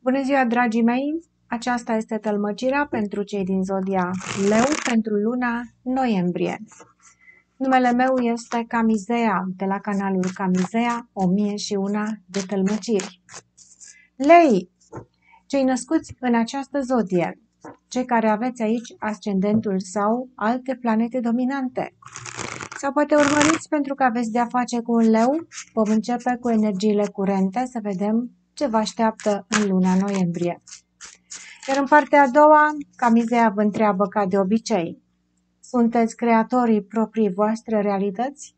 Bună ziua, dragii mei! Aceasta este tălmăcirea pentru cei din zodia Leu pentru luna noiembrie. Numele meu este Camizea, de la canalul Camizea, 1001 de tălmăciri. Lei, cei născuți în această zodie, cei care aveți aici ascendentul sau alte planete dominante. Sau poate urmăriți pentru că aveți de-a face cu un leu. Vom începe cu energiile curente să vedem ce vă așteaptă în luna noiembrie. Iar în partea a doua, Camizea vă întreabă ca de obicei. Sunteți creatorii proprii voastre realități?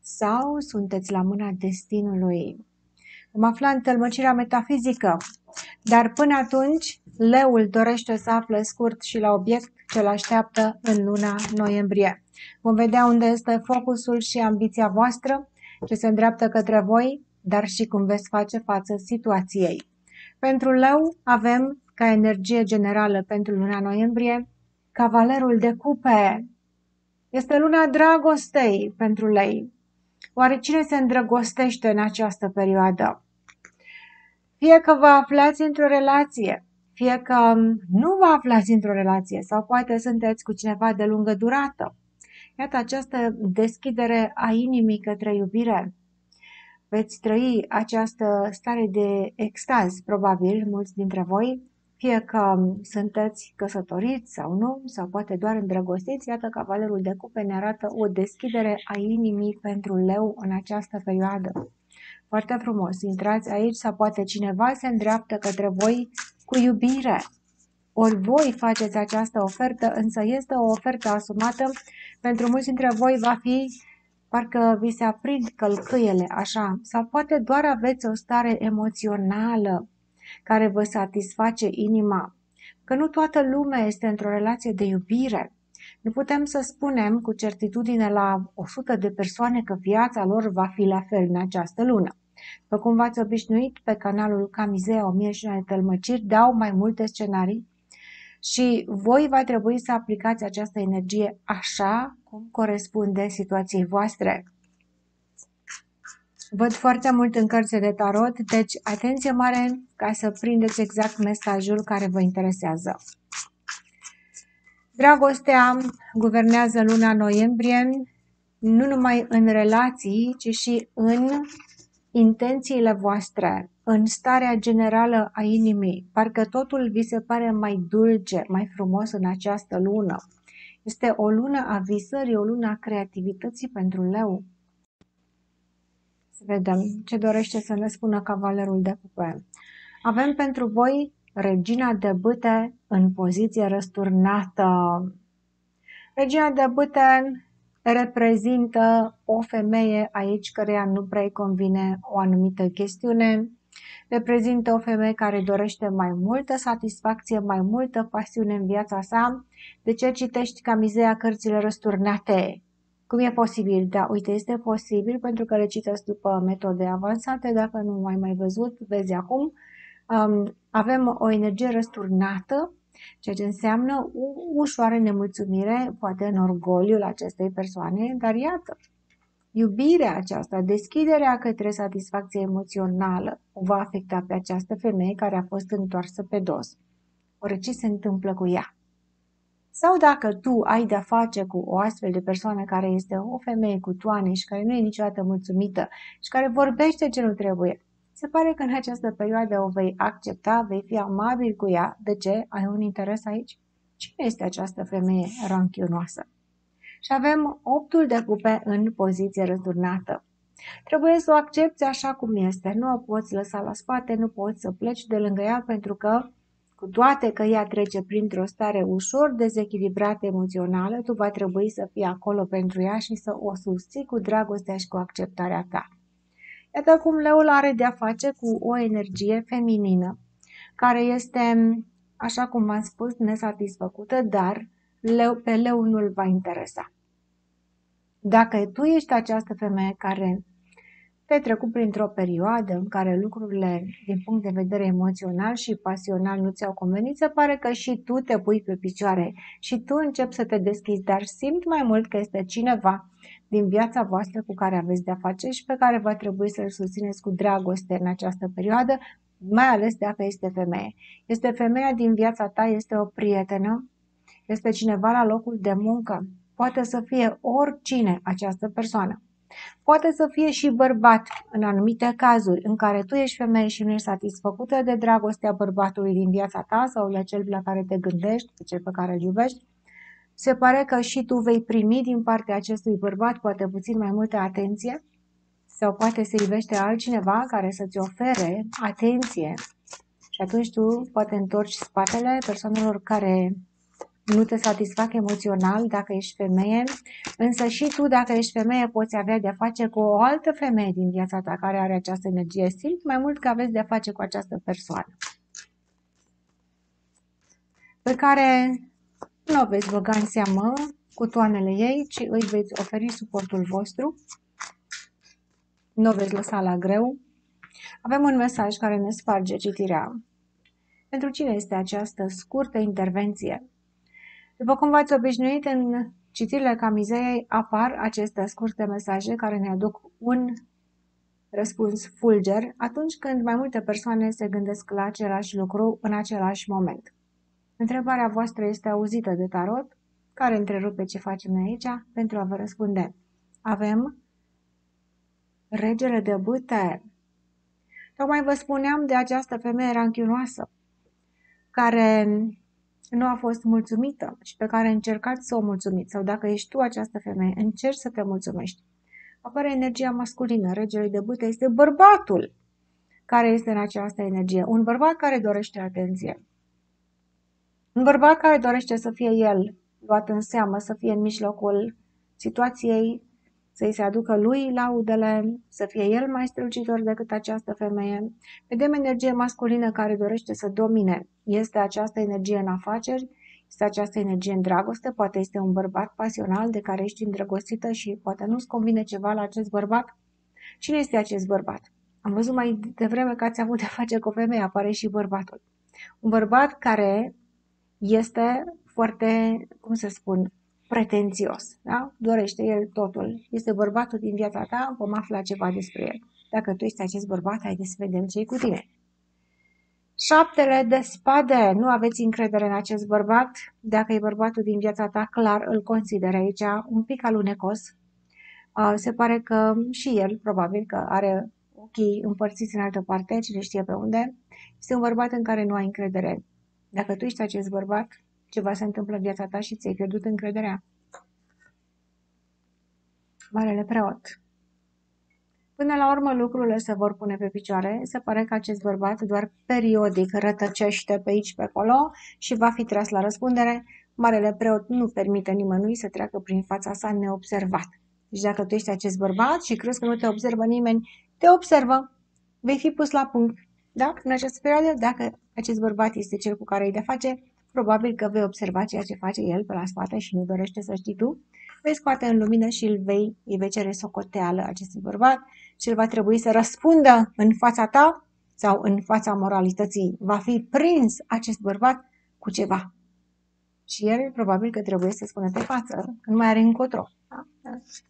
Sau sunteți la mâna destinului? Vom afla în tălmăcirea metafizică. Dar până atunci, leul dorește să afle scurt și la obiect ce l așteaptă în luna noiembrie. Vom vedea unde este focusul și ambiția voastră, ce se îndreaptă către voi, dar și cum veți face față situației. Pentru leu avem ca energie generală pentru luna noiembrie Cavalerul de cupe. Este luna dragostei pentru lei. Oare cine se îndrăgostește în această perioadă? Fie că vă aflați într-o relație, fie că nu vă aflați într-o relație sau poate sunteți cu cineva de lungă durată. Iată această deschidere a inimii către iubire. Veți trăi această stare de extaz, probabil, mulți dintre voi, fie că sunteți căsătoriți sau nu, sau poate doar îndrăgostiți, iată cavalerul de cupe ne arată o deschidere a inimii pentru leu în această perioadă. Foarte frumos, intrați aici sau poate cineva se îndreaptă către voi cu iubire. Ori voi faceți această ofertă, însă este o ofertă asumată, pentru mulți dintre voi va fi parcă vi se aprind călcâiele așa, sau poate doar aveți o stare emoțională care vă satisface inima, că nu toată lumea este într-o relație de iubire. Nu putem să spunem cu certitudine la 100 de persoane că viața lor va fi la fel în această lună. După cum v-ați obișnuit, pe canalul Camizea 1000 și de tălmăciri dau mai multe scenarii și voi va trebui să aplicați această energie așa cum corespunde situației voastre. Văd foarte mult în cărțile de tarot, deci atenție mare ca să prindeți exact mesajul care vă interesează. Dragostea guvernează luna noiembrie, nu numai în relații, ci și în intențiile voastre, în starea generală a inimii. Parcă totul vi se pare mai dulce, mai frumos în această lună. Este o lună a visării, o lună a creativității pentru leu. Să vedem ce dorește să ne spună cavalerul de cupe. Avem pentru voi regina de bâte în poziție răsturnată. Regina de bâte reprezintă o femeie aici căreia nu prea convine o anumită chestiune, reprezintă o femeie care dorește mai multă satisfacție, mai multă pasiune în viața sa. De ce citești camizea cărțile răsturnate? Cum e posibil? Da, uite, este posibil pentru că le citesc după metode avansate. Dacă nu mai mai văzut, vezi acum. Um, avem o energie răsturnată, ceea ce înseamnă o ușoară nemulțumire, poate în orgoliul acestei persoane, dar iată, iubirea aceasta, deschiderea către satisfacție emoțională, o va afecta pe această femeie care a fost întoarsă pe dos. Ori ce se întâmplă cu ea? Sau dacă tu ai de-a face cu o astfel de persoană care este o femeie cu toane și care nu e niciodată mulțumită și care vorbește ce nu trebuie, se pare că în această perioadă o vei accepta, vei fi amabil cu ea. De ce? Ai un interes aici? Cine este această femeie ranchionoasă? Și avem optul de cupe în poziție răsturnată. Trebuie să o accepti așa cum este. Nu o poți lăsa la spate, nu poți să pleci de lângă ea pentru că cu toate că ea trece printr-o stare ușor dezechilibrată emoțională, tu va trebui să fii acolo pentru ea și să o susții cu dragostea și cu acceptarea ta. Iată cum leul are de-a face cu o energie feminină, care este, așa cum v-am spus, nesatisfăcută, dar leu, pe leu nu-l va interesa. Dacă tu ești această femeie care te-ai trecut printr-o perioadă în care lucrurile, din punct de vedere emoțional și pasional, nu ți-au convenit, se pare că și tu te pui pe picioare și tu începi să te deschizi, dar simt mai mult că este cineva din viața voastră cu care aveți de-a face și pe care va trebui să-l susțineți cu dragoste în această perioadă, mai ales dacă este femeie. Este femeia din viața ta, este o prietenă, este cineva la locul de muncă. Poate să fie oricine această persoană. Poate să fie și bărbat în anumite cazuri în care tu ești femeie și nu ești satisfăcută de dragostea bărbatului din viața ta sau de cel la care te gândești, de cel pe care îl iubești. Se pare că și tu vei primi din partea acestui bărbat poate puțin mai multă atenție sau poate se ivește altcineva care să-ți ofere atenție și atunci tu poate întorci spatele persoanelor care nu te satisfac emoțional dacă ești femeie, însă și tu dacă ești femeie poți avea de-a face cu o altă femeie din viața ta care are această energie. Simt mai mult că aveți de-a face cu această persoană pe care nu o veți băga în seamă cu toanele ei, ci îi veți oferi suportul vostru. Nu o veți lăsa la greu. Avem un mesaj care ne sparge citirea. Pentru cine este această scurtă intervenție? După cum v-ați obișnuit, în citirile camizei apar aceste scurte mesaje care ne aduc un răspuns fulger atunci când mai multe persoane se gândesc la același lucru în același moment. Întrebarea voastră este auzită de tarot, care întrerupe ce facem noi aici pentru a vă răspunde. Avem regele de bâte. Tocmai vă spuneam de această femeie ranchionoasă, care nu a fost mulțumită și pe care încercați să o mulțumiți, sau dacă ești tu această femeie, încerci să te mulțumești. Apare energia masculină, regele de bâte este bărbatul care este în această energie. Un bărbat care dorește atenție. Un bărbat care dorește să fie el luat în seamă, să fie în mijlocul situației, să-i se aducă lui laudele, să fie el mai strălucitor decât această femeie. Vedem energie masculină care dorește să domine. Este această energie în afaceri, este această energie în dragoste, poate este un bărbat pasional de care ești îndrăgostită și poate nu-ți convine ceva la acest bărbat. Cine este acest bărbat? Am văzut mai devreme că ați avut de face cu o femeie, apare și bărbatul. Un bărbat care este foarte, cum să spun, pretențios. Da? Dorește el totul. Este bărbatul din viața ta, vom afla ceva despre el. Dacă tu ești acest bărbat, haideți să vedem ce cu tine. Șaptele de spade. Nu aveți încredere în acest bărbat. Dacă e bărbatul din viața ta, clar îl consider aici un pic alunecos. Se pare că și el, probabil că are ochii împărțiți în altă parte, cine știe pe unde. Este un bărbat în care nu ai încredere. Dacă tu ești acest bărbat, ceva se întâmplă în viața ta și ți-ai pierdut încrederea. Marele preot. Până la urmă lucrurile se vor pune pe picioare. Se pare că acest bărbat doar periodic rătăcește pe aici pe acolo și va fi tras la răspundere. Marele preot nu permite nimănui să treacă prin fața sa neobservat. Deci dacă tu ești acest bărbat și crezi că nu te observă nimeni, te observă. Vei fi pus la punct. Da? În această perioadă, dacă acest bărbat este cel cu care îi de face, probabil că vei observa ceea ce face el pe la spate și nu dorește să știi tu, vei scoate în lumină și îl vei, îi vei cere socoteală acestui bărbat și el va trebui să răspundă în fața ta sau în fața moralității. Va fi prins acest bărbat cu ceva. Și el probabil că trebuie să spună pe față, că nu mai are încotro. Da?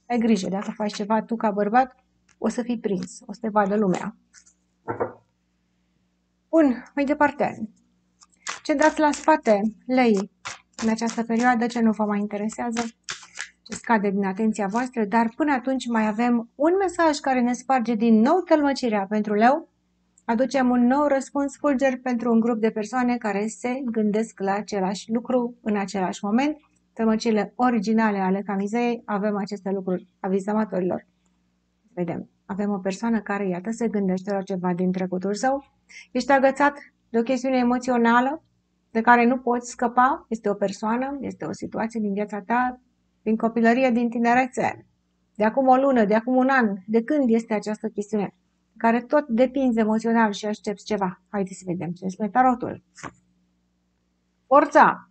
Ai grijă, dacă faci ceva tu ca bărbat, o să fii prins, o să te vadă lumea. Bun, mai departe. Ce dați la spate, lei, în această perioadă, ce nu vă mai interesează, ce scade din atenția voastră, dar până atunci mai avem un mesaj care ne sparge din nou tălmăcirea pentru leu. Aducem un nou răspuns fulger pentru un grup de persoane care se gândesc la același lucru în același moment. Tălmăcirile originale ale camizei avem aceste lucruri, aviz amatorilor. Vedem. Avem o persoană care, iată, se gândește la ceva din trecutul său. Ești agățat de o chestiune emoțională de care nu poți scăpa. Este o persoană, este o situație din viața ta, din copilărie, din tinerețe, de acum o lună, de acum un an. De când este această chestiune? Care tot depinzi emoțional și aștepți ceva. Haideți să vedem ce spune tarotul. Forța.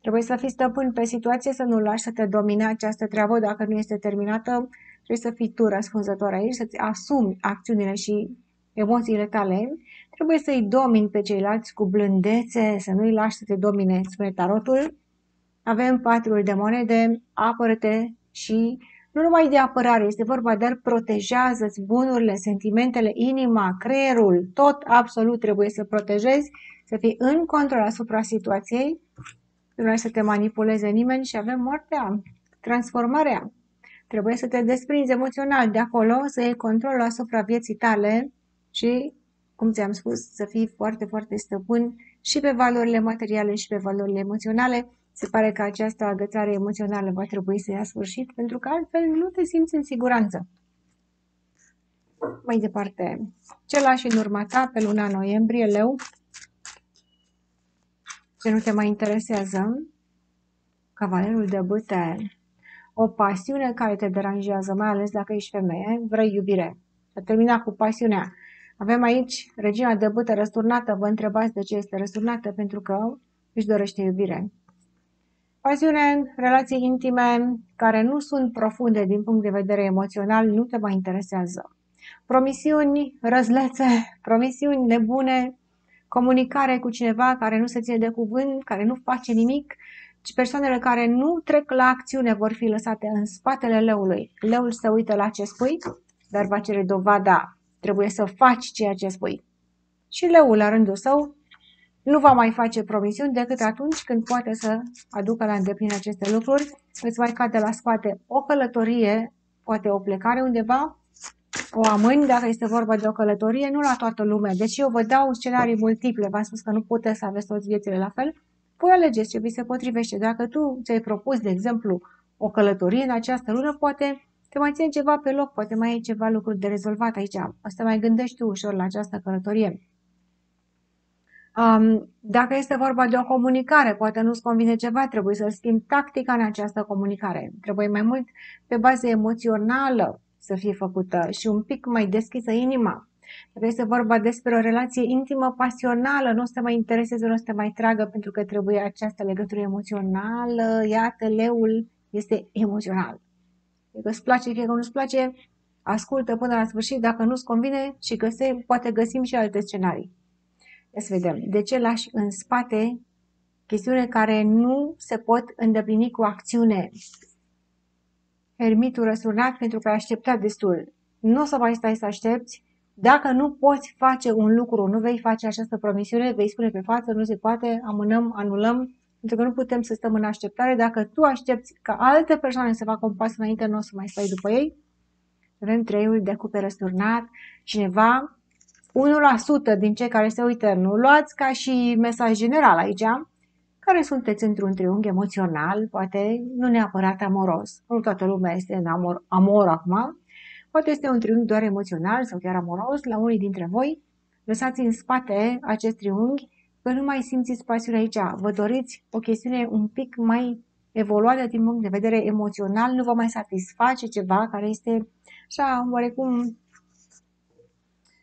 Trebuie să fii stăpân pe situație, să nu lași să te domine această treabă dacă nu este terminată Trebuie să fii tu răspunzător aici, să-ți asumi acțiunile și emoțiile tale. Trebuie să-i domini pe ceilalți cu blândețe, să nu-i lași să te domine, spune tarotul. Avem patrul de monede, apără-te și nu numai de apărare, este vorba de protejează-ți bunurile, sentimentele, inima, creierul, tot absolut trebuie să protejezi, să fii în control asupra situației, nu vrei să te manipuleze nimeni și avem moartea, transformarea. Trebuie să te desprinzi emoțional de acolo, să iei controlul asupra vieții tale și, cum ți-am spus, să fii foarte, foarte stăpân și pe valorile materiale și pe valorile emoționale. Se pare că această agățare emoțională va trebui să ia sfârșit, pentru că altfel nu te simți în siguranță. Mai departe, ce lași în urma ta pe luna noiembrie, leu? Ce nu te mai interesează? Cavalerul de bâte. O pasiune care te deranjează, mai ales dacă ești femeie, vrei iubire. A terminat cu pasiunea. Avem aici regina de bâtă răsturnată. Vă întrebați de ce este răsturnată? Pentru că își dorește iubire. Pasiune, relații intime care nu sunt profunde din punct de vedere emoțional, nu te mai interesează. Promisiuni răzlețe, promisiuni nebune, comunicare cu cineva care nu se ține de cuvânt, care nu face nimic, ci persoanele care nu trec la acțiune vor fi lăsate în spatele leului. Leul se uită la ce spui, dar va cere dovada. Trebuie să faci ceea ce spui. Și leul, la rândul său, nu va mai face promisiuni decât atunci când poate să aducă la îndeplinire aceste lucruri. Îți mai cade la spate o călătorie, poate o plecare undeva, o amâni dacă este vorba de o călătorie, nu la toată lumea. Deci eu vă dau scenarii multiple, v-am spus că nu puteți să aveți toți viețile la fel. Voi alegeți ce vi se potrivește. Dacă tu ți-ai propus, de exemplu, o călătorie în această lună, poate te mai ține ceva pe loc, poate mai ai ceva lucruri de rezolvat aici. O să mai gândești tu ușor la această călătorie. Um, dacă este vorba de o comunicare, poate nu-ți convine ceva, trebuie să schimbi tactica în această comunicare. Trebuie mai mult pe bază emoțională să fie făcută și un pic mai deschisă inima. Dacă este vorba despre o relație intimă, pasională, nu o să te mai intereseze, nu o să te mai tragă pentru că trebuie această legătură emoțională. Iată, leul este emoțional. Fie că îți place, fie că nu-ți place, ascultă până la sfârșit, dacă nu-ți convine și găse, poate găsim și alte scenarii. Ia să vedem. De ce lași în spate chestiune care nu se pot îndeplini cu acțiune? Ermitul răsurnat pentru că ai așteptat destul. Nu o să mai stai să aștepți. Dacă nu poți face un lucru, nu vei face această promisiune, vei spune pe față, nu se poate, amânăm, anulăm, pentru că nu putem să stăm în așteptare. Dacă tu aștepți ca alte persoane să facă un pas înainte, nu o să mai stai după ei. Avem treiul de cupe răsturnat. Cineva 1% din cei care se uită nu luați ca și mesaj general aici, care sunteți într-un triunghi emoțional, poate nu neapărat amoros. Nu toată lumea este în amor, amor acum, poate este un triunghi doar emoțional sau chiar amoros la unii dintre voi. Lăsați în spate acest triunghi că nu mai simțiți pasiunea aici. Vă doriți o chestiune un pic mai evoluată din punct de vedere emoțional, nu vă mai satisface ceva care este așa oarecum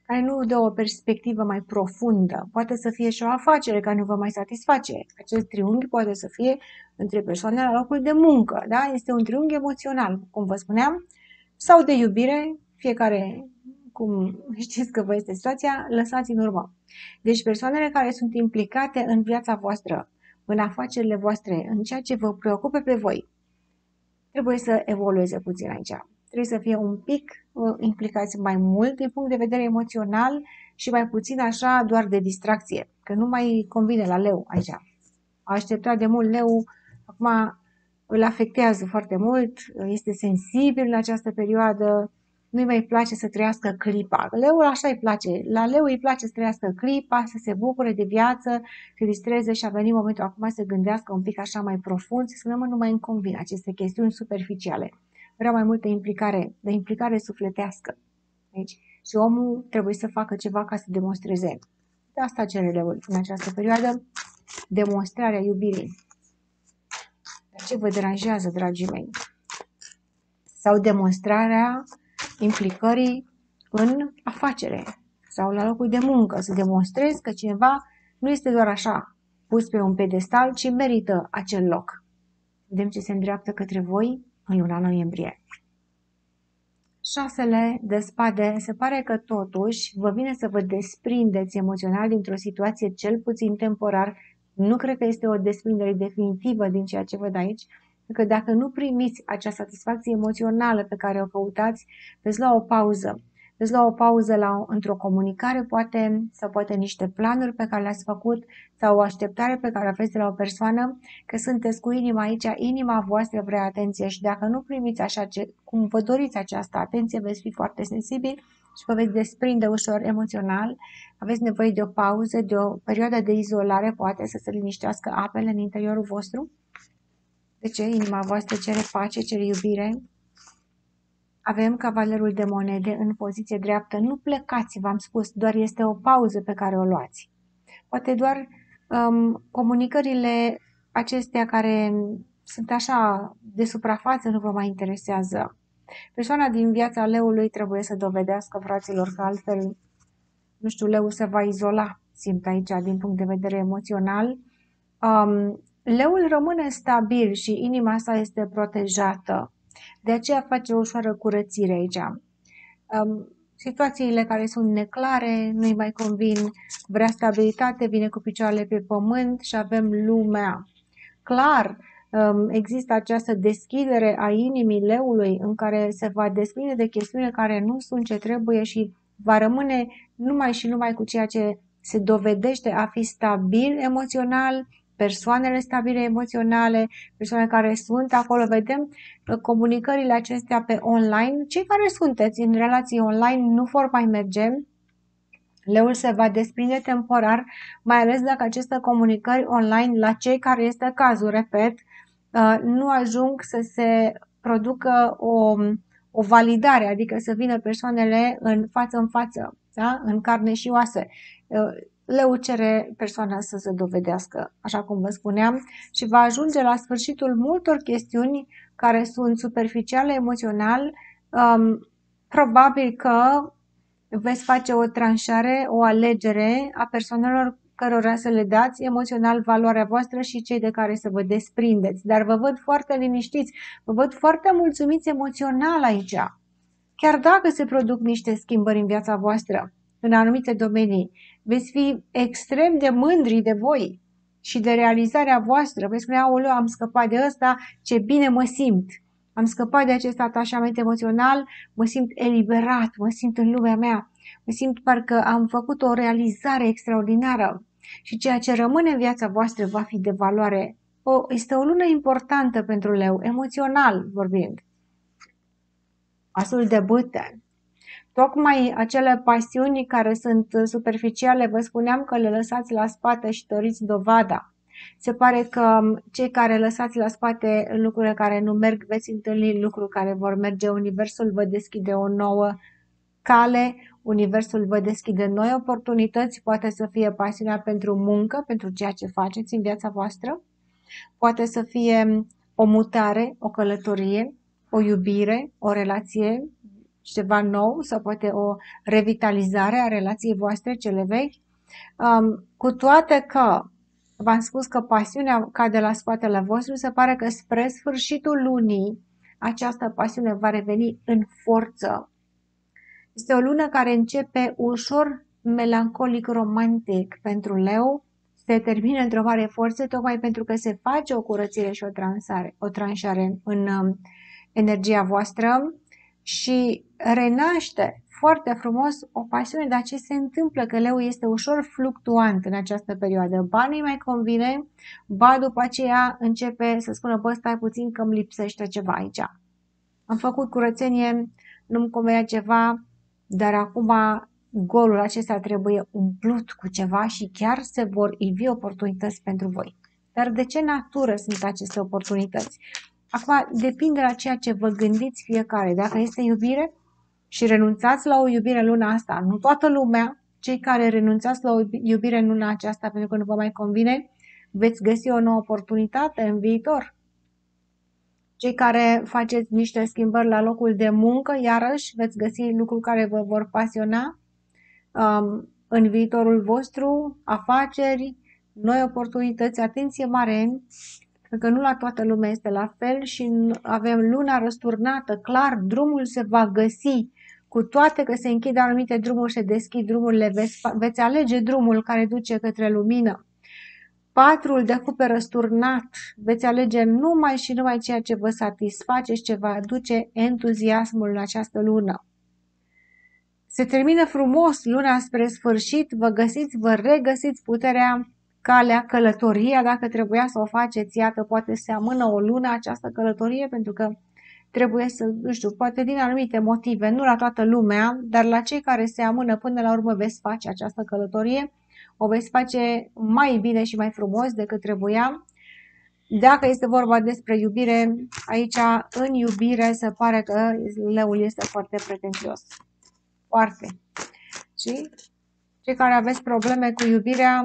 care nu dă o perspectivă mai profundă. Poate să fie și o afacere care nu vă mai satisface. Acest triunghi poate să fie între persoane la locul de muncă. Da? Este un triunghi emoțional, cum vă spuneam, sau de iubire, fiecare cum știți că vă este situația, lăsați în urmă. Deci persoanele care sunt implicate în viața voastră, în afacerile voastre, în ceea ce vă preocupe pe voi, trebuie să evolueze puțin aici trebuie să fie un pic uh, implicați mai mult din punct de vedere emoțional și mai puțin așa doar de distracție, că nu mai convine la leu aici. A așteptat de mult leu, acum îl afectează foarte mult, este sensibil în această perioadă, nu-i mai place să trăiască clipa. Leul așa îi place. La leu îi place să trăiască clipa, să se bucure de viață, să distreze și a venit momentul acum să gândească un pic așa mai profund, să spunem, nu mai îmi convin aceste chestiuni superficiale vrea mai multă implicare, de implicare sufletească. Deci, și omul trebuie să facă ceva ca să demonstreze. De asta cere leul în această perioadă, demonstrarea iubirii. Dar ce vă deranjează, dragii mei? Sau demonstrarea implicării în afacere sau la locul de muncă, să demonstrezi că cineva nu este doar așa pus pe un pedestal, ci merită acel loc. Vedem ce se îndreaptă către voi în luna noiembrie. Șasele de spade, se pare că totuși vă vine să vă desprindeți emoțional dintr-o situație cel puțin temporar. Nu cred că este o desprindere definitivă din ceea ce văd aici, că dacă nu primiți acea satisfacție emoțională pe care o căutați, veți lua o pauză. Veți lua o pauză la, într-o comunicare, poate, sau poate niște planuri pe care le-ați făcut, sau o așteptare pe care o aveți de la o persoană, că sunteți cu inima aici, inima voastră vrea atenție și dacă nu primiți așa ce, cum vă doriți această atenție, veți fi foarte sensibil și vă veți desprinde ușor emoțional, aveți nevoie de o pauză, de o perioadă de izolare, poate să se liniștească apele în interiorul vostru. De ce? Inima voastră cere pace, cere iubire. Avem cavalerul de monede în poziție dreaptă. Nu plecați, v-am spus, doar este o pauză pe care o luați. Poate doar um, comunicările acestea care sunt așa de suprafață nu vă mai interesează. Persoana din viața leului trebuie să dovedească, fraților, că altfel, nu știu, leul se va izola, simt aici, din punct de vedere emoțional. Um, leul rămâne stabil și inima sa este protejată. De aceea face o ușoară curățire aici. Um, situațiile care sunt neclare, nu-i mai convin, vrea stabilitate, vine cu picioarele pe pământ și avem lumea. Clar, Um, există această deschidere a inimii leului în care se va desprinde de chestiuni care nu sunt ce trebuie și va rămâne numai și numai cu ceea ce se dovedește a fi stabil emoțional, persoanele stabile emoționale, persoane care sunt acolo, vedem uh, comunicările acestea pe online. Cei care sunteți în relații online nu vor mai merge, Leul se va desprinde temporar, mai ales dacă aceste comunicări online, la cei care este cazul, repet, Uh, nu ajung să se producă o, o validare, adică să vină persoanele în față în față, da? în carne și oase. Uh, Leu cere persoana să se dovedească, așa cum vă spuneam, și va ajunge la sfârșitul multor chestiuni care sunt superficiale emoțional. Um, probabil că veți face o tranșare, o alegere a persoanelor cărora să le dați emoțional valoarea voastră și cei de care să vă desprindeți. Dar vă văd foarte liniștiți, vă văd foarte mulțumiți emoțional aici. Chiar dacă se produc niște schimbări în viața voastră, în anumite domenii, veți fi extrem de mândri de voi și de realizarea voastră. Veți spune, aoleu, am scăpat de ăsta, ce bine mă simt. Am scăpat de acest atașament emoțional, mă simt eliberat, mă simt în lumea mea, mă simt parcă am făcut o realizare extraordinară și ceea ce rămâne în viața voastră va fi de valoare. O, este o lună importantă pentru leu, emoțional vorbind. Asul de bâte. Tocmai acele pasiuni care sunt superficiale, vă spuneam că le lăsați la spate și doriți dovada. Se pare că cei care lăsați la spate lucrurile care nu merg, veți întâlni lucruri care vor merge. Universul vă deschide o nouă cale, Universul vă deschide noi oportunități, poate să fie pasiunea pentru muncă, pentru ceea ce faceți în viața voastră, poate să fie o mutare, o călătorie, o iubire, o relație, ceva nou sau poate o revitalizare a relației voastre cele vechi. Um, cu toate că v-am spus că pasiunea cade la spatele vostru, se pare că spre sfârșitul lunii această pasiune va reveni în forță este o lună care începe ușor melancolic romantic pentru leu, se termină într-o mare forță tocmai pentru că se face o curățire și o, transare, o tranșare în um, energia voastră și renaște foarte frumos o pasiune, dar ce se întâmplă? Că leu este ușor fluctuant în această perioadă. Ba nu mai convine, ba după aceea începe să spună, bă, stai puțin că îmi lipsește ceva aici. Am făcut curățenie, nu-mi convenea ceva, dar acum golul acesta trebuie umplut cu ceva și chiar se vor ivi oportunități pentru voi. Dar de ce natură sunt aceste oportunități? Acum depinde la ceea ce vă gândiți fiecare. Dacă este iubire și renunțați la o iubire luna asta, nu toată lumea, cei care renunțați la o iubire în luna aceasta pentru că nu vă mai convine, veți găsi o nouă oportunitate în viitor. Cei care faceți niște schimbări la locul de muncă, iarăși veți găsi lucruri care vă vor pasiona um, în viitorul vostru, afaceri, noi oportunități, atenție mare, că nu la toată lumea este la fel și avem luna răsturnată, clar, drumul se va găsi, cu toate că se închid anumite drumuri, se deschid drumurile, veți, veți alege drumul care duce către lumină. Patrul de cupe răsturnat, veți alege numai și numai ceea ce vă satisface și ce va aduce entuziasmul în această lună. Se termină frumos luna spre sfârșit, vă găsiți, vă regăsiți puterea, calea, călătoria, dacă trebuia să o faceți, iată, poate se amână o lună această călătorie, pentru că trebuie să, nu știu, poate din anumite motive, nu la toată lumea, dar la cei care se amână până la urmă veți face această călătorie, o veți face mai bine și mai frumos decât trebuia. Dacă este vorba despre iubire, aici în iubire se pare că leul este foarte pretențios. Foarte. Și cei care aveți probleme cu iubirea,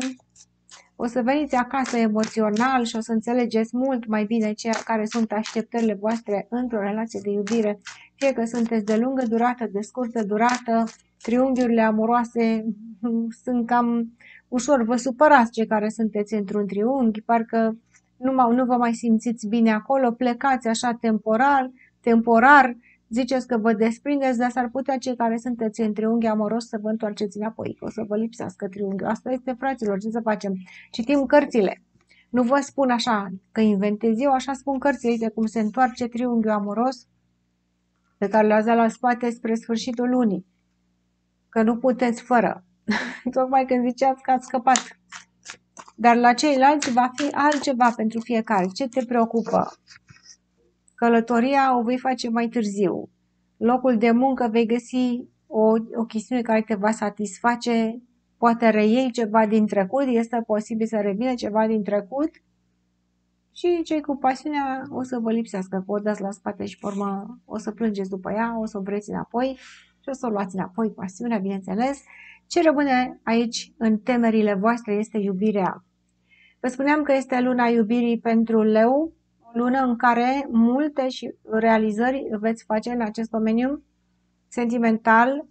o să veniți acasă emoțional și o să înțelegeți mult mai bine ceea care sunt așteptările voastre într-o relație de iubire, fie că sunteți de lungă durată, de scurtă durată, triunghiurile amoroase sunt cam ușor, vă supărați cei care sunteți într-un triunghi, parcă nu, nu vă mai simțiți bine acolo, plecați așa temporar, temporar, ziceți că vă desprindeți, dar s-ar putea cei care sunteți în triunghi amoros să vă întoarceți înapoi, că o să vă lipsească triunghiul. Asta este, fraților, ce să facem? Citim cărțile. Nu vă spun așa că inventez eu, așa spun cărțile, uite cum se întoarce triunghiul amoros pe care l-ați dat la spate spre sfârșitul lunii. Că nu puteți fără. Tocmai când ziceați că ați scăpat. Dar la ceilalți va fi altceva pentru fiecare. Ce te preocupă? Călătoria o vei face mai târziu. Locul de muncă vei găsi o, o chestiune care te va satisface, poate reiei ceva din trecut, este posibil să revină ceva din trecut și cei cu pasiunea o să vă lipsească, că o dați la spate și pe urmă o să plângeți după ea, o să o vreți înapoi și o să o luați înapoi, pasiunea, bineînțeles. Ce rămâne aici în temerile voastre este iubirea. Vă spuneam că este luna iubirii pentru leu, lună în care multe și realizări veți face în acest domeniu sentimental.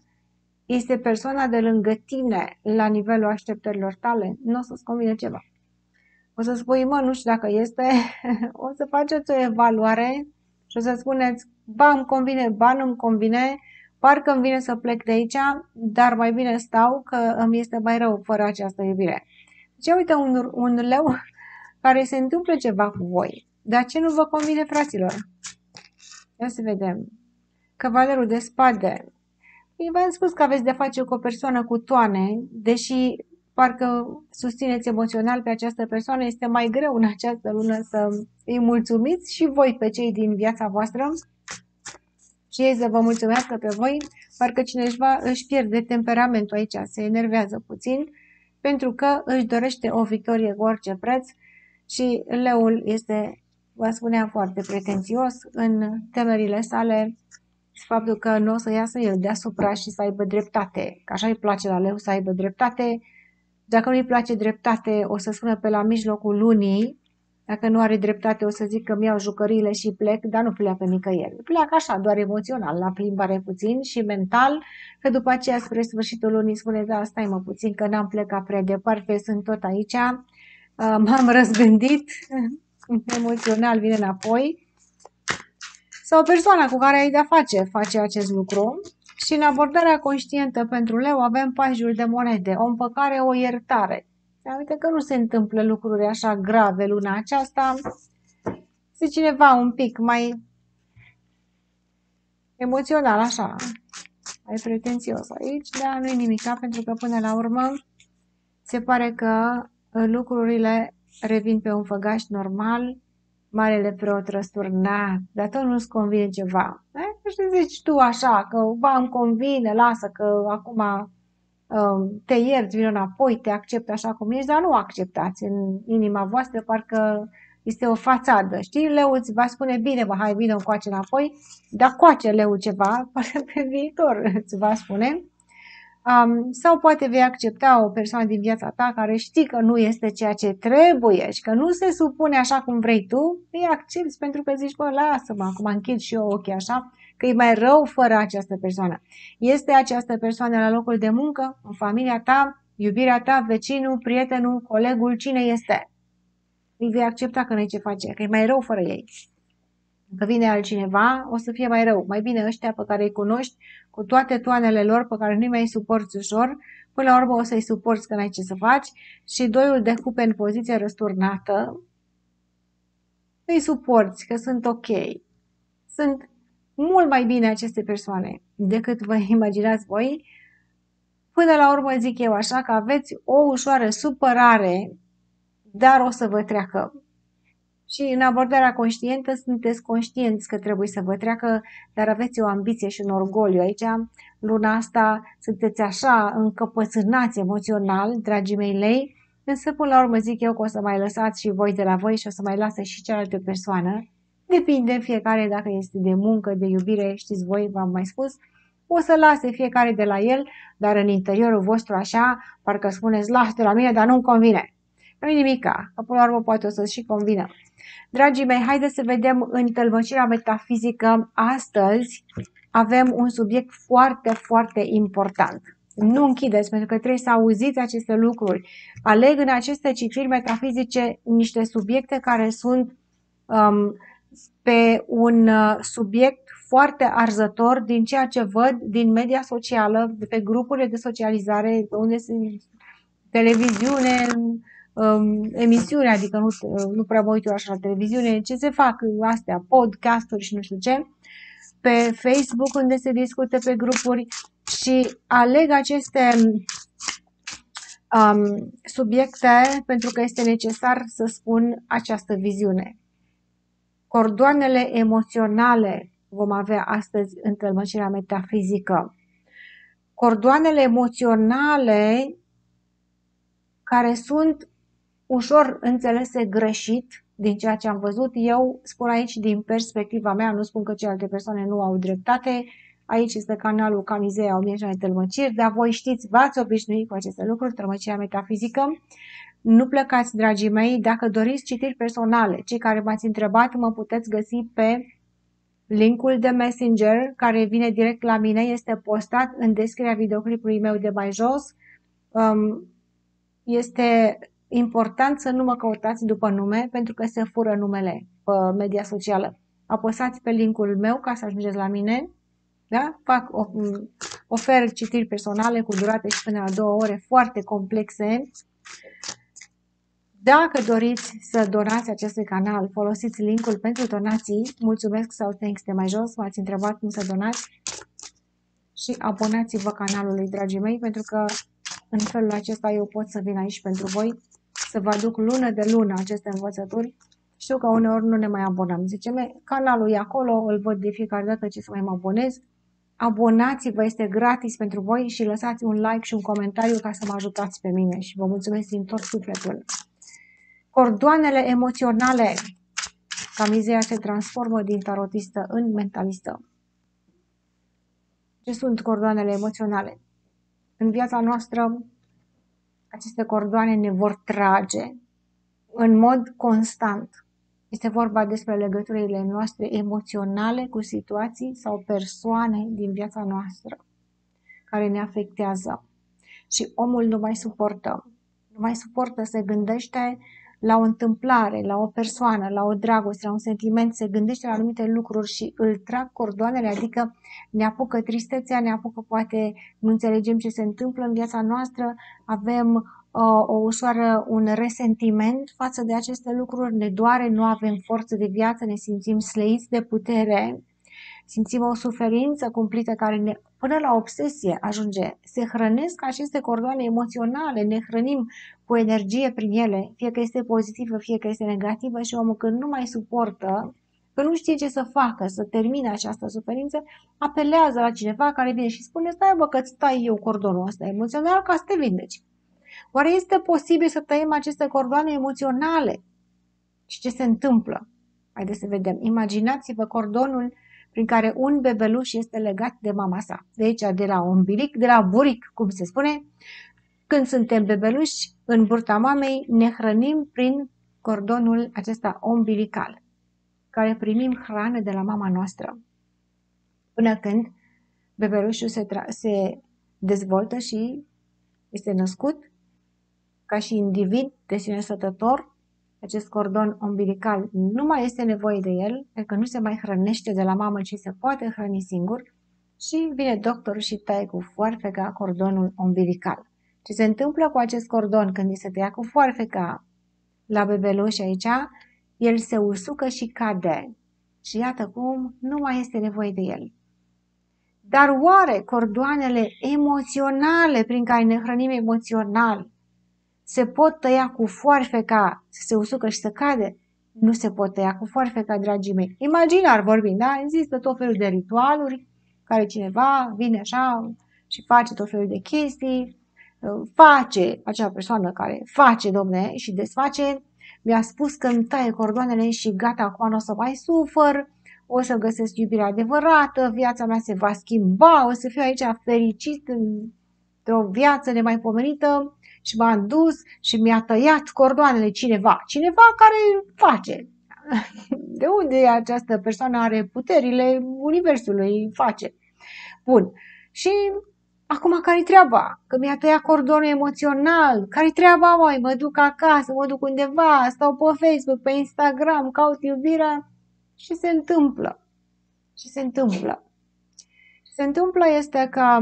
Este persoana de lângă tine la nivelul așteptărilor tale. Nu o să-ți convine ceva. O să spui, mă, nu știu dacă este, o să faceți o evaluare și o să spuneți, ba îmi convine, ba nu îmi convine, parcă îmi vine să plec de aici, dar mai bine stau că îmi este mai rău fără această iubire. Deci, uite, un, un leu care se întâmplă ceva cu voi. Dar ce nu vă convine, fraților? Ia să vedem. Cavalerul de spade. Păi v-am spus că aveți de face cu o persoană cu toane, deși parcă susțineți emoțional pe această persoană, este mai greu în această lună să îi mulțumiți și voi pe cei din viața voastră și ei să vă mulțumească pe voi, parcă cineva își pierde temperamentul aici, se enervează puțin, pentru că își dorește o victorie cu orice preț și leul este vă spunea foarte pretențios în temerile sale faptul că nu o să iasă el deasupra și să aibă dreptate, că așa îi place la leu să aibă dreptate. Dacă nu îi place dreptate, o să spună pe la mijlocul lunii, dacă nu are dreptate, o să zic că mi iau jucăriile și plec, dar nu pleacă nicăieri. Pleacă așa, doar emoțional, la plimbare puțin și mental, că după aceea, spre sfârșitul lunii, spune, da, stai mă puțin, că n-am plecat prea departe, sunt tot aici, m-am răzgândit, emoțional vine înapoi, sau persoana cu care ai de-a face face acest lucru. Și în abordarea conștientă pentru leu avem pajul de monede, o împăcare, o iertare. Uite că nu se întâmplă lucruri așa grave luna aceasta. Se cineva un pic mai emoțional, așa, mai pretențios aici, dar nu e nimica, pentru că până la urmă se pare că lucrurile revin pe un făgaș normal, marele preot răsturnat, dar tot nu-ți convine ceva. Eh? Și zici tu așa, că ba îmi convine, lasă că acum um, te ierți, vin înapoi, te accept așa cum ești, dar nu acceptați în inima voastră, parcă este o fațadă. Știi, leuț îți va spune, bine, bă, hai, vină încoace înapoi, dar coace leuț ceva, parcă pe viitor îți va spune. Um, sau poate vei accepta o persoană din viața ta care știi că nu este ceea ce trebuie și că nu se supune așa cum vrei tu, îi accepti pentru că zici, bă, lasă-mă, acum închid și eu ochii așa, că e mai rău fără această persoană. Este această persoană la locul de muncă, în familia ta, iubirea ta, vecinul, prietenul, colegul, cine este? Îi vei accepta că nu ce face, că e mai rău fără ei. Dacă vine altcineva, o să fie mai rău. Mai bine ăștia pe care îi cunoști, cu toate toanele lor pe care nu-i mai suporți ușor, Până la urmă o să-i suporți că n-ai ce să faci și doiul de cupe în poziție răsturnată îi suporți că sunt ok. Sunt mult mai bine aceste persoane decât vă imaginați voi. Până la urmă zic eu așa că aveți o ușoară supărare, dar o să vă treacă. Și în abordarea conștientă sunteți conștienți că trebuie să vă treacă, dar aveți o ambiție și un orgoliu. Aici, luna asta, sunteți așa încăpățânați emoțional, dragii mei lei, însă până la urmă zic eu că o să mai lăsați și voi de la voi și o să mai lasă și cealaltă persoană. Depinde fiecare dacă este de muncă, de iubire, știți voi, v-am mai spus, o să lase fiecare de la el, dar în interiorul vostru așa, parcă spuneți, las de la mine, dar nu-mi convine. Nu-i nimica, că până la urmă poate o să și convină. Dragii mei, haideți să vedem în tălmăcirea metafizică astăzi avem un subiect foarte, foarte important. Nu închideți, pentru că trebuie să auziți aceste lucruri. Aleg în aceste cicliri metafizice niște subiecte care sunt um, pe un uh, subiect foarte arzător din ceea ce văd din media socială, de pe grupurile de socializare, unde sunt televiziune, um, emisiune, adică nu, nu prea mă uit eu așa la televiziune, ce se fac astea, podcasturi și nu știu ce, pe Facebook unde se discută pe grupuri și aleg aceste um, subiecte pentru că este necesar să spun această viziune. Cordoanele emoționale vom avea astăzi în tălmăcirea metafizică. Cordoanele emoționale care sunt ușor înțelese greșit din ceea ce am văzut. Eu spun aici din perspectiva mea, nu spun că celelalte persoane nu au dreptate. Aici este canalul Camizea 1000 de tălmăciri, dar voi știți, v-ați obișnuit cu aceste lucruri, tălmăcirea metafizică. Nu plecați, dragii mei, dacă doriți citiri personale. Cei care m-ați întrebat mă puteți găsi pe linkul de Messenger care vine direct la mine, este postat în descrierea videoclipului meu de mai jos. Um, este important să nu mă căutați după nume pentru că se fură numele pe media socială. Apăsați pe linkul meu ca să ajungeți la mine. Da? Fac, ofer citiri personale cu durate și până la două ore foarte complexe. Dacă doriți să donați acestui canal, folosiți linkul pentru donații. Mulțumesc sau thanks de mai jos. M-ați întrebat cum să donați. Și abonați-vă canalului, dragii mei, pentru că în felul acesta eu pot să vin aici pentru voi să vă aduc lună de lună aceste învățături. Știu că uneori nu ne mai abonăm. Zice, canalul e acolo, îl văd de fiecare dată ce să mai mă abonez. Abonați-vă, este gratis pentru voi și lăsați un like și un comentariu ca să mă ajutați pe mine și vă mulțumesc din tot sufletul. Cordoanele emoționale. Camizea se transformă din tarotistă în mentalistă. Ce sunt cordoanele emoționale? În viața noastră aceste cordoane ne vor trage în mod constant. Este vorba despre legăturile noastre emoționale cu situații sau persoane din viața noastră care ne afectează. Și omul nu mai suportă. Nu mai suportă, se gândește la o întâmplare, la o persoană, la o dragoste, la un sentiment, se gândește la anumite lucruri și îl trag cordoanele, adică ne apucă tristețea, ne apucă poate nu înțelegem ce se întâmplă în viața noastră, avem uh, o ușoară un resentiment față de aceste lucruri, ne doare, nu avem forță de viață, ne simțim sleiți de putere, simțim o suferință cumplită care ne, până la obsesie ajunge. Se hrănesc aceste cordoane emoționale, ne hrănim cu energie prin ele, fie că este pozitivă, fie că este negativă și omul când nu mai suportă, că nu știe ce să facă, să termine această suferință, apelează la cineva care vine și spune, stai bă că stai eu cordonul ăsta emoțional ca să te vindeci. Oare este posibil să tăiem aceste cordoane emoționale? Și ce se întâmplă? Haideți să vedem. Imaginați-vă cordonul prin care un bebeluș este legat de mama sa. De aici, de la umbilic, de la buric, cum se spune. Când suntem bebeluși, în burta mamei, ne hrănim prin cordonul acesta umbilical, care primim hrană de la mama noastră. Până când bebelușul se, se dezvoltă și este născut ca și individ de sine stătător, acest cordon umbilical nu mai este nevoie de el, pentru că nu se mai hrănește de la mamă, ci se poate hrăni singur și vine doctorul și taie cu foarfega cordonul umbilical. Ce se întâmplă cu acest cordon când îi se tăia cu foarfeca la bebeluș aici, el se usucă și cade. Și iată cum nu mai este nevoie de el. Dar oare cordoanele emoționale prin care ne hrănim emoțional se pot tăia cu foarfeca să se usucă și să cade? Nu se pot tăia cu foarfeca, dragii mei. Imaginar vorbind, da? Există tot felul de ritualuri care cineva vine așa și face tot felul de chestii, face acea persoană care face, domne, și desface, mi-a spus că îmi taie cordoanele și gata, acum nu o să mai sufăr, o să găsesc iubirea adevărată, viața mea se va schimba, o să fiu aici fericit într-o viață nemaipomenită și m-am dus și mi-a tăiat cordoanele cineva, cineva care face. De unde această persoană are puterile universului, face. Bun. Și acum care-i treaba? Că mi-a tăiat cordonul emoțional. Care-i treaba, mai? Mă duc acasă, mă duc undeva, stau pe Facebook, pe Instagram, caut iubirea și se întâmplă. Și se întâmplă. Ce se întâmplă este că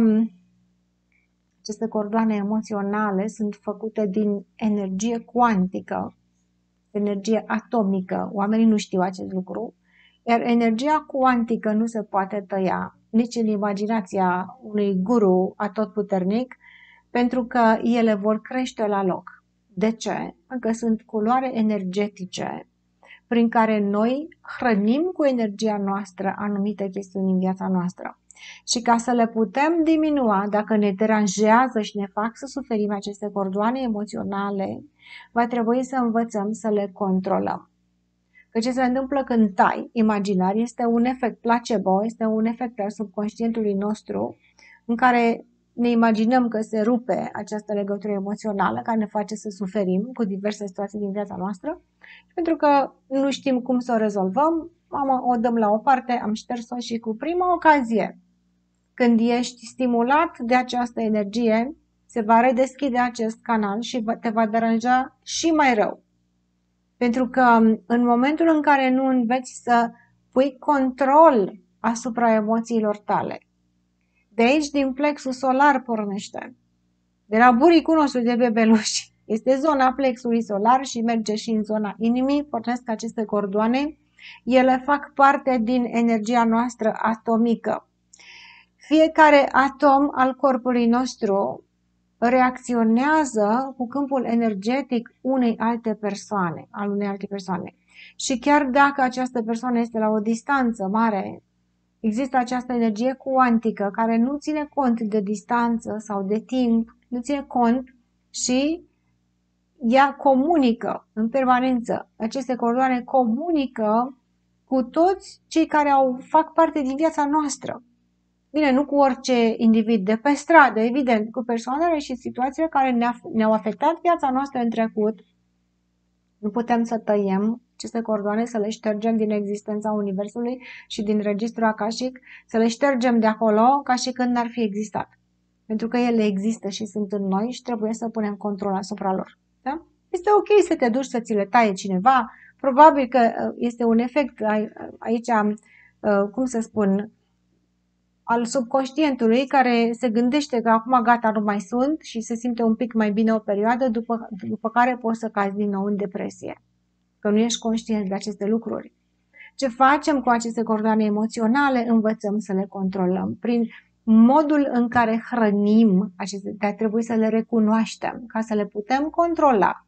aceste cordoane emoționale sunt făcute din energie cuantică, energie atomică. Oamenii nu știu acest lucru. Iar energia cuantică nu se poate tăia nici în imaginația unui guru atotputernic, pentru că ele vor crește la loc. De ce? Pentru că sunt culoare energetice prin care noi hrănim cu energia noastră anumite chestiuni în viața noastră. Și ca să le putem diminua, dacă ne deranjează și ne fac să suferim aceste cordoane emoționale, va trebui să învățăm să le controlăm. Că ce se întâmplă când tai imaginar este un efect placebo, este un efect al subconștientului nostru în care ne imaginăm că se rupe această legătură emoțională care ne face să suferim cu diverse situații din viața noastră pentru că nu știm cum să o rezolvăm, o dăm la o parte, am șters-o și cu prima ocazie. Când ești stimulat de această energie, se va redeschide acest canal și te va deranja și mai rău. Pentru că în momentul în care nu înveți să pui control asupra emoțiilor tale, de aici din plexul solar pornește, de la buricul nostru de bebeluși, este zona plexului solar și merge și în zona inimii, pornesc aceste cordoane, ele fac parte din energia noastră atomică. Fiecare atom al corpului nostru reacționează cu câmpul energetic unei alte persoane, al unei alte persoane. Și chiar dacă această persoană este la o distanță mare, există această energie cuantică care nu ține cont de distanță sau de timp, nu ține cont și ea comunică în permanență. Aceste cordoane comunică cu toți cei care au, fac parte din viața noastră. Bine, nu cu orice individ de pe stradă, evident, cu persoanele și situațiile care ne-au afectat viața noastră în trecut. Nu putem să tăiem aceste cordoane, să le ștergem din existența Universului și din registrul akashic, să le ștergem de acolo ca și când n-ar fi existat. Pentru că ele există și sunt în noi și trebuie să punem control asupra lor. Da? Este ok să te duci să ți le taie cineva, probabil că uh, este un efect aici, uh, cum să spun, al subconștientului care se gândește că acum gata, nu mai sunt și se simte un pic mai bine o perioadă, după, după care poți să cazi din nou în depresie. Că nu ești conștient de aceste lucruri. Ce facem cu aceste cordoane emoționale? Învățăm să le controlăm prin modul în care hrănim aceste, dar trebuie să le recunoaștem ca să le putem controla.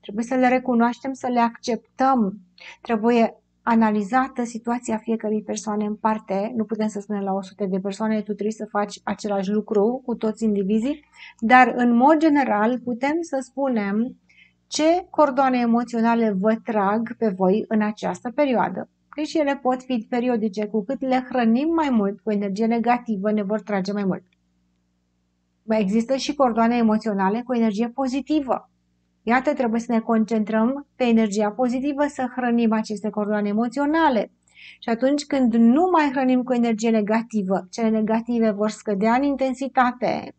Trebuie să le recunoaștem, să le acceptăm. Trebuie analizată situația fiecărei persoane în parte. Nu putem să spunem la 100 de persoane, tu trebuie să faci același lucru cu toți indivizii, dar în mod general putem să spunem ce cordoane emoționale vă trag pe voi în această perioadă. Deci ele pot fi periodice, cu cât le hrănim mai mult cu energie negativă, ne vor trage mai mult. Mai există și cordoane emoționale cu energie pozitivă. Iată, trebuie să ne concentrăm pe energia pozitivă, să hrănim aceste cordoane emoționale. Și atunci când nu mai hrănim cu energie negativă, cele negative vor scădea în intensitate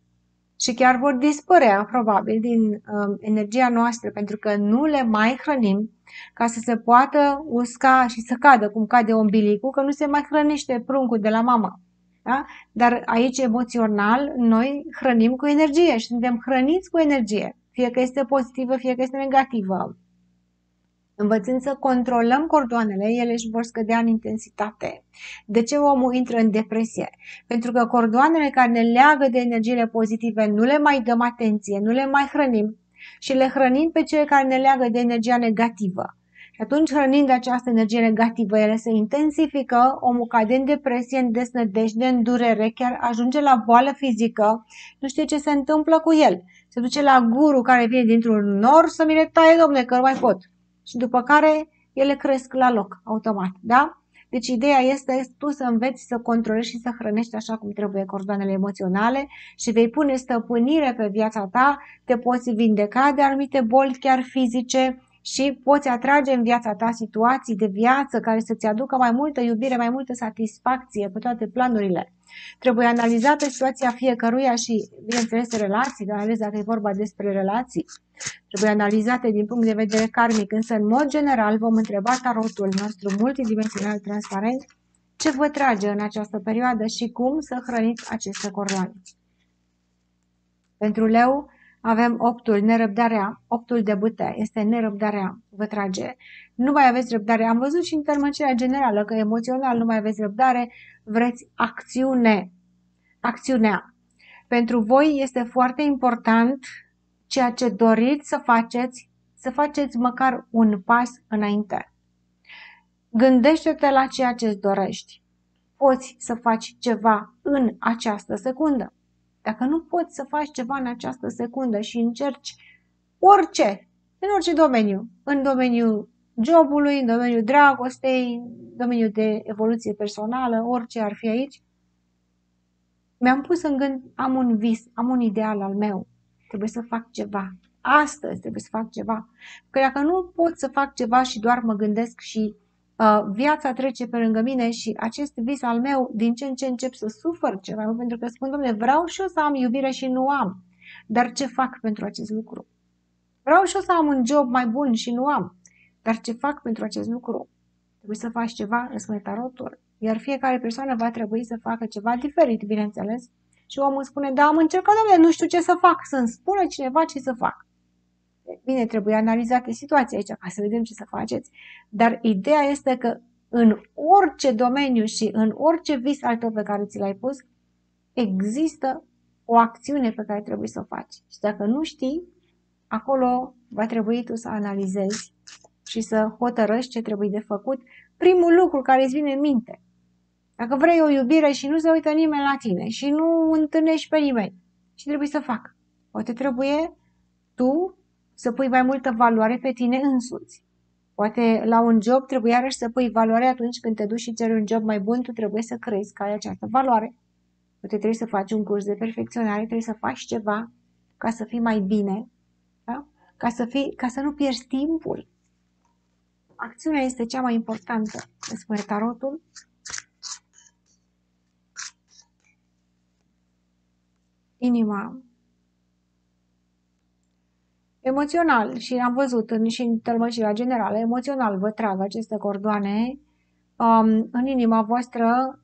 și chiar vor dispărea probabil din uh, energia noastră pentru că nu le mai hrănim ca să se poată usca și să cadă cum cade ombilicul, că nu se mai hrănește pruncul de la mama. Da? Dar aici, emoțional, noi hrănim cu energie și suntem hrăniți cu energie. Fie că este pozitivă, fie că este negativă. Învățând să controlăm cordoanele, ele își vor scădea în intensitate. De ce omul intră în depresie? Pentru că cordoanele care ne leagă de energiile pozitive nu le mai dăm atenție, nu le mai hrănim și le hrănim pe cele care ne leagă de energia negativă. Și atunci, hrănind această energie negativă, ele se intensifică, omul cade în depresie, în desnădejde, în durere, chiar ajunge la boală fizică, nu știe ce se întâmplă cu el. Se duce la guru care vine dintr-un nor să mi le taie, domne, că nu mai pot. Și după care ele cresc la loc, automat, da? Deci ideea este tu să înveți să controlezi și să hrănești așa cum trebuie cordoanele emoționale și vei pune stăpânire pe viața ta, te poți vindeca de anumite boli chiar fizice, și poți atrage în viața ta situații de viață care să-ți aducă mai multă iubire, mai multă satisfacție pe toate planurile. Trebuie analizată situația fiecăruia și, bineînțeles, relații, mai ales dacă e vorba despre relații. Trebuie analizate din punct de vedere karmic, însă, în mod general, vom întreba tarotul nostru multidimensional transparent ce vă trage în această perioadă și cum să hrăniți aceste coroane. Pentru leu, avem optul, nerăbdarea, optul de bute, este nerăbdarea, vă trage. Nu mai aveți răbdare. Am văzut și în tărmăcirea generală că emoțional nu mai aveți răbdare, vreți acțiune. Acțiunea. Pentru voi este foarte important ceea ce doriți să faceți, să faceți măcar un pas înainte. Gândește-te la ceea ce îți dorești. Poți să faci ceva în această secundă. Dacă nu poți să faci ceva în această secundă și încerci orice, în orice domeniu, în domeniul jobului, în domeniul dragostei, în domeniul de evoluție personală, orice ar fi aici, mi-am pus în gând, am un vis, am un ideal al meu, trebuie să fac ceva. Astăzi trebuie să fac ceva. Că dacă nu pot să fac ceva și doar mă gândesc și uh, viața trece pe lângă mine și acest vis al meu din ce în ce încep să sufăr ceva, pentru că spun, domnule, vreau și eu să am iubire și nu am. Dar ce fac pentru acest lucru? Vreau și eu să am un job mai bun și nu am. Dar ce fac pentru acest lucru? Trebuie să faci ceva, răspunde tarotul. Iar fiecare persoană va trebui să facă ceva diferit, bineînțeles. Și omul spune, da, am încercat, domnule, nu știu ce să fac, să-mi spună cineva ce să fac. Bine, trebuie analizate situația aici ca să vedem ce să faceți. Dar ideea este că în orice domeniu și în orice vis al tău pe care ți l-ai pus, există o acțiune pe care trebuie să o faci. Și dacă nu știi, acolo va trebui tu să analizezi și să hotărăști ce trebuie de făcut. Primul lucru care îți vine în minte. Dacă vrei o iubire și nu se uită nimeni la tine și nu întâlnești pe nimeni, ce trebuie să fac? Poate trebuie tu să pui mai multă valoare pe tine însuți. Poate la un job trebuie iarăși să pui valoare atunci când te duci și ceri un job mai bun, tu trebuie să crezi că ai această valoare. Poate trebuie să faci un curs de perfecționare, trebuie să faci ceva ca să fii mai bine, da? ca, să fii, ca să nu pierzi timpul. Acțiunea este cea mai importantă, spune tarotul. Inima Emoțional, și am văzut în, și în tălmăcirea generală, emoțional vă trag aceste cordoane um, în inima voastră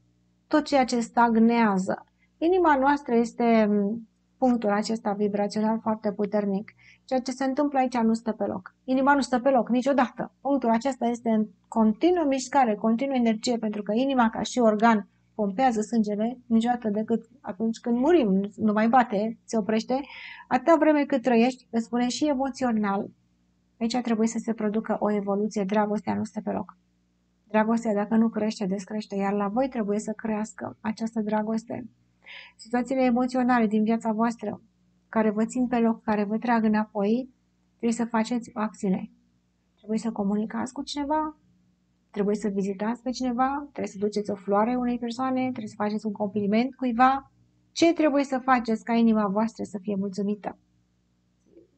tot ceea ce stagnează. Inima noastră este um, punctul acesta vibrațional foarte puternic. Ceea ce se întâmplă aici nu stă pe loc. Inima nu stă pe loc niciodată. Punctul acesta este în continuă mișcare, continuă energie, pentru că inima ca și organ pompează sângele niciodată decât atunci când murim, nu mai bate, se oprește, atâta vreme cât trăiești, îți spune și emoțional, aici trebuie să se producă o evoluție, dragostea nu stă pe loc. Dragostea, dacă nu crește, descrește, iar la voi trebuie să crească această dragoste. Situațiile emoționale din viața voastră, care vă țin pe loc, care vă trag înapoi, trebuie să faceți o acțiune. Trebuie să comunicați cu cineva, Trebuie să vizitați pe cineva, trebuie să duceți o floare unei persoane, trebuie să faceți un compliment cuiva. Ce trebuie să faceți ca inima voastră să fie mulțumită?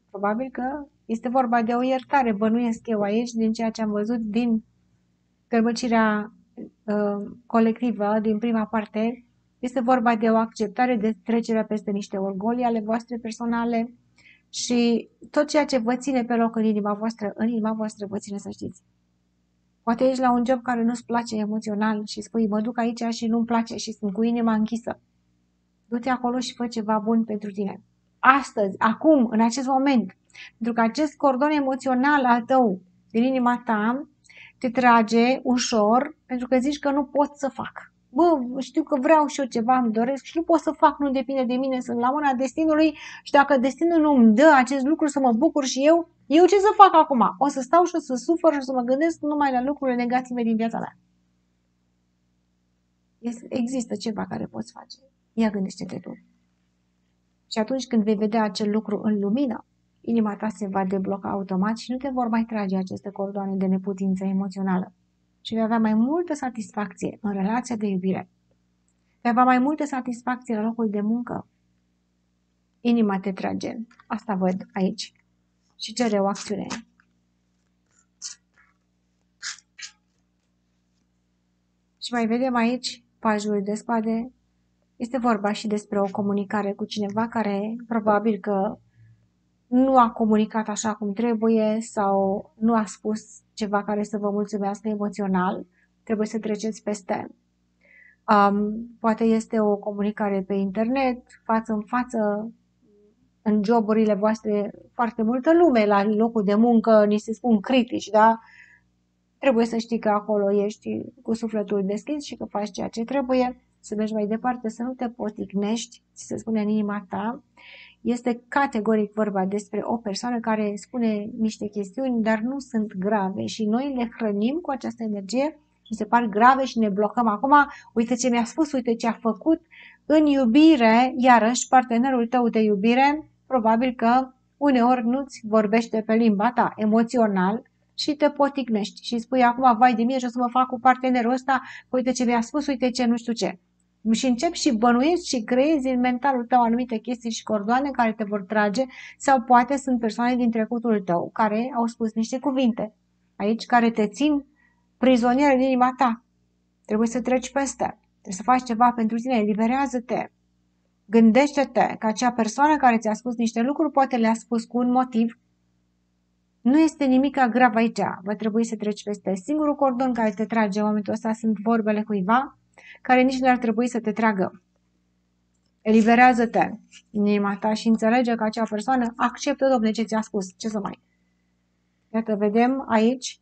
Probabil că este vorba de o iertare, bănuiesc eu aici, din ceea ce am văzut din cărbăcirea uh, colectivă din prima parte. Este vorba de o acceptare de trecerea peste niște orgolii ale voastre personale și tot ceea ce vă ține pe loc în inima voastră, în inima voastră vă ține să știți. Poate ești la un job care nu-ți place emoțional și spui, mă duc aici și nu-mi place și sunt cu inima închisă. Du-te acolo și fă ceva bun pentru tine. Astăzi, acum, în acest moment, pentru că acest cordon emoțional al tău, din inima ta, te trage ușor pentru că zici că nu pot să fac bă, știu că vreau și eu ceva, îmi doresc și nu pot să fac, nu depinde de mine, sunt la mâna destinului și dacă destinul nu îmi dă acest lucru să mă bucur și eu, eu ce să fac acum? O să stau și o să sufăr și o să mă gândesc numai la lucrurile negative din viața mea. Există ceva care poți face. Ia gândește-te tu. Și atunci când vei vedea acel lucru în lumină, inima ta se va debloca automat și nu te vor mai trage aceste cordoane de neputință emoțională și vei avea mai multă satisfacție în relația de iubire. Vei avea mai multă satisfacție la locul de muncă. Inima te trage. Asta văd aici. Și cere o acțiune. Și mai vedem aici pajul de spade. Este vorba și despre o comunicare cu cineva care probabil că nu a comunicat așa cum trebuie sau nu a spus ceva care să vă mulțumească emoțional, trebuie să treceți peste. Um, poate este o comunicare pe internet, față în față, în joburile voastre, foarte multă lume la locul de muncă, ni se spun critici, da? Trebuie să știi că acolo ești cu sufletul deschis și că faci ceea ce trebuie, să mergi mai departe, să nu te poticnești, ți se spune în inima ta, este categoric vorba despre o persoană care spune niște chestiuni, dar nu sunt grave și noi le hrănim cu această energie și se par grave și ne blocăm. Acum, uite ce mi-a spus, uite ce a făcut. În iubire, iarăși, partenerul tău de iubire, probabil că uneori nu-ți vorbește pe limba ta emoțional și te poticnești și spui acum, vai de mine ce o să mă fac cu partenerul ăsta, uite ce mi-a spus, uite ce nu știu ce și începi și bănuiești și creezi în mentalul tău anumite chestii și cordoane care te vor trage sau poate sunt persoane din trecutul tău care au spus niște cuvinte aici care te țin prizonier în inima ta. Trebuie să treci peste. Trebuie să faci ceva pentru tine. Eliberează-te. Gândește-te că acea persoană care ți-a spus niște lucruri poate le-a spus cu un motiv. Nu este nimic grav aici. Va trebui să treci peste. Singurul cordon care te trage în momentul ăsta sunt vorbele cuiva care nici nu ar trebui să te tragă. Eliberează-te în inima ta și înțelege că acea persoană acceptă, domne, ce ți-a spus. Ce să mai? Iată, vedem aici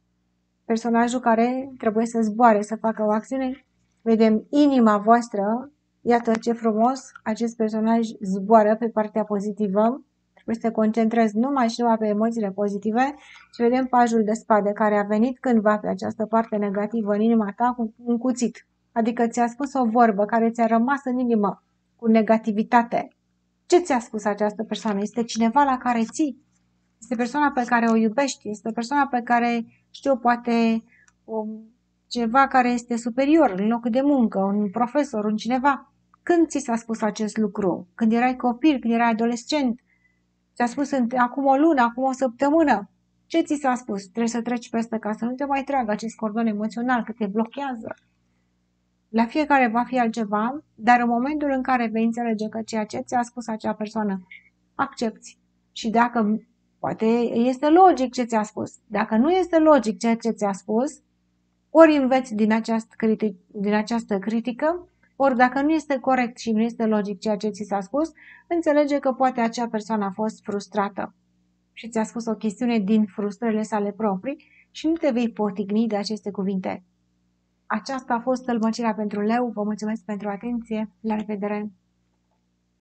personajul care trebuie să zboare, să facă o acțiune. Vedem inima voastră. Iată ce frumos acest personaj zboară pe partea pozitivă. Trebuie să te concentrezi numai și numai pe emoțiile pozitive și vedem pajul de spade care a venit cândva pe această parte negativă în inima ta cu un cuțit. Adică ți-a spus o vorbă care ți-a rămas în inimă cu negativitate. Ce ți-a spus această persoană? Este cineva la care ții? Este persoana pe care o iubești? Este persoana pe care, știu, poate o, ceva care este superior în loc de muncă, un profesor, un cineva? Când ți s-a spus acest lucru? Când erai copil, când erai adolescent? Ți-a spus în, acum o lună, acum o săptămână? Ce ți s-a spus? Trebuie să treci peste ca să nu te mai tragă acest cordon emoțional, că te blochează. La fiecare va fi altceva, dar în momentul în care vei înțelege că ceea ce ți-a spus acea persoană, accepti. Și dacă poate este logic ce ți-a spus, dacă nu este logic ceea ce ți-a spus, ori înveți din această, critic, din această critică, ori dacă nu este corect și nu este logic ceea ce ți s-a spus, înțelege că poate acea persoană a fost frustrată și ți-a spus o chestiune din frustrările sale proprii și nu te vei potigni de aceste cuvinte. Aceasta a fost tălmăcirea pentru leu. Vă mulțumesc pentru atenție. La revedere!